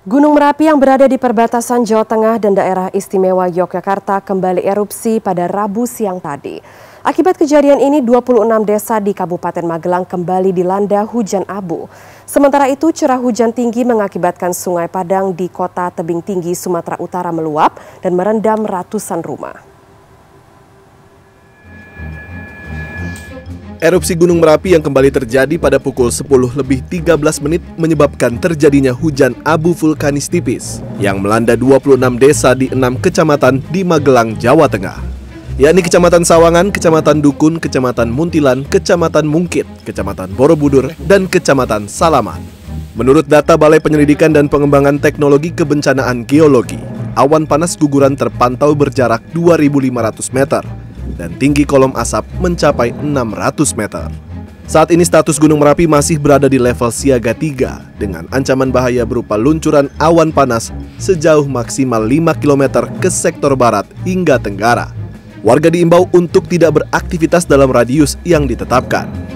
Gunung Merapi yang berada di perbatasan Jawa Tengah dan daerah istimewa Yogyakarta kembali erupsi pada Rabu siang tadi. Akibat kejadian ini 26 desa di Kabupaten Magelang kembali dilanda hujan abu. Sementara itu curah hujan tinggi mengakibatkan sungai Padang di kota tebing tinggi Sumatera Utara meluap dan merendam ratusan rumah. Erupsi Gunung Merapi yang kembali terjadi pada pukul 10 lebih 13 menit menyebabkan terjadinya hujan abu vulkanis tipis yang melanda 26 desa di enam kecamatan di Magelang, Jawa Tengah. Yakni Kecamatan Sawangan, Kecamatan Dukun, Kecamatan Muntilan, Kecamatan Mungkit, Kecamatan Borobudur, dan Kecamatan Salaman. Menurut data Balai Penyelidikan dan Pengembangan Teknologi Kebencanaan Geologi, awan panas guguran terpantau berjarak 2.500 meter dan tinggi kolom asap mencapai 600 meter. Saat ini status Gunung Merapi masih berada di level siaga 3 dengan ancaman bahaya berupa luncuran awan panas sejauh maksimal 5 km ke sektor barat hingga tenggara. Warga diimbau untuk tidak beraktivitas dalam radius yang ditetapkan.